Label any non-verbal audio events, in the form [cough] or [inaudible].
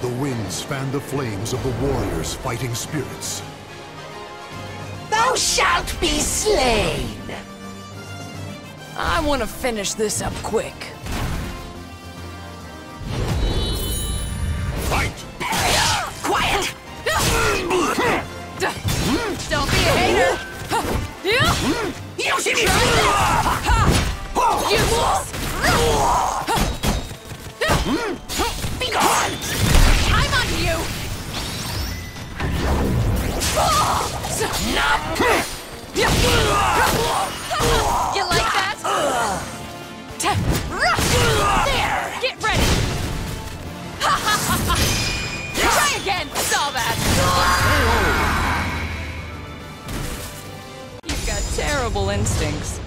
The winds fan the flames of the warrior's fighting spirits. Thou shalt be slain! I want to finish this up quick. Fight! Quiet! Don't be a hater! You should be Useless! Be gone! You like that? There! Get ready! [laughs] Try again! Saw that! You've got terrible instincts.